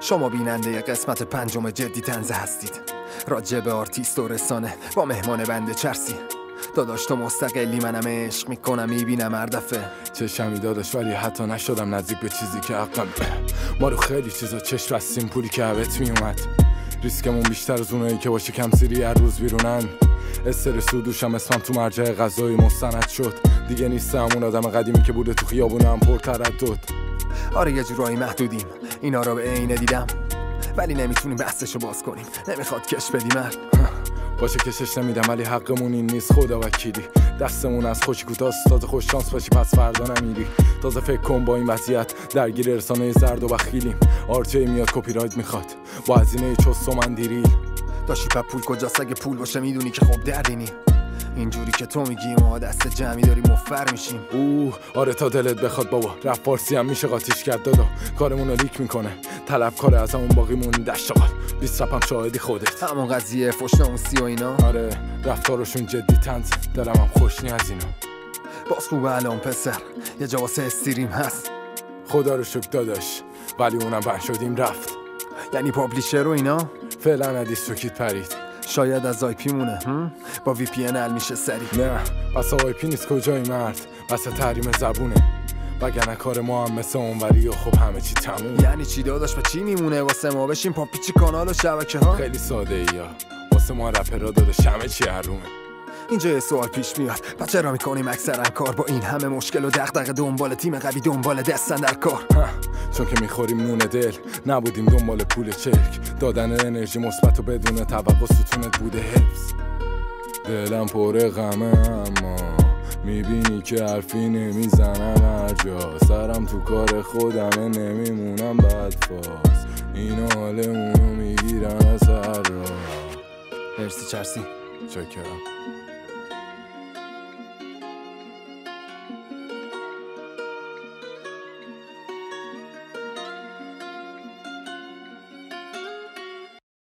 شما بیننده قسمت پنجم جدی تنزه هستید. راجع به آرتیست و رسانه با مهمان بنده چرسی. داداش تو مستقلی منم عشق می‌کنم می‌بینم هر دفعه. چشمی داداش ولی حتی نشدم نزدیک به چیزی که عقلم ما رو خیلی چیزا چشم بستیم پولی که عبت میومد. ریسکمون بیشتر از اونایی که باشه کم سیری هر روز بیرونن. استرس و دوشم اسمم تو مرجع غذایی مستند شد. دیگه نیستم اون آدم قدیمی که بوده تو خیابونم پر تردد. آره یه جورایی محدودیم. اینا رو به عینه دیدم. ولی نمی‌تونیم بحثشو باز کنیم. نمی‌خواد کش بدیم هر باشه کشش نمیدم ولی حقمون این نیست خدا وکیلی. دستمون از خوشی کوتاست تازه خوش شانس باشی پس فردا نمیری. تازه فکر کن با این وضعیت درگیر رسانه زرد و بخیلیم. آرچه میاد کپی رایت می‌خواد. با هزینه چست و مندیریل داشتی پس پول کجاست؟ اگه پول باشه می‌دونی که خب دردینی اینجوری که تو میگی ما دست جمعی داریم مفر میشیم. اوه آره تا دلت بخواد بابا رفت فارسی هم میشه قاتیش کرد دادا. کارمون رو لیک می‌کنه طلب کار از همون باقی مونده شغال. بیست رپم شاهدی خودت. همون قضیه فشناموسی و اینا. آره رفتارشون جدی تنز. هم خوش نی از اینا. باز خوبه الان پسر. یه جا واسه استریم هست. خدا رو شکر داداش ولی اونم بند شدیم رفت. یعنی پابلیشر و اینا؟ فعلا ندیس سکیت پرید. شاید از آی پی مونه هم؟ با وی پی حل میشه سری. نه پس آی پی نیست کجای مرد؟ بس تحریم زبونه. وگرنه کار ما هم مثل اونوری و خب همه چی تموم. یعنی چی داداش؟ و چی میمونه؟ واسه ما بشیم پاپیچی کانال و شبکه ها خیلی ساده ای یا واسه ما رپرا داداش همه چی حرومه. اینجا یه سوال پیش میاد. و چرا می‌کنیم اکثرا کار با این همه مشکل و دغدغه دنبال تیم قوی دنبال دستن در کار؟ چون که می‌خوریم نون دل نبودیم دنبال پول چک دادن انرژی مثبت و بدون توقع ستونت بوده حفظ. دلم پر غمه اما می‌بینی که حرفی نمی‌زنم. هر جا سرم تو کار خودمه نمیمونم بد فاز. این حالمونو می‌گیرن از هر راه. مرسی چرسی. چکرم.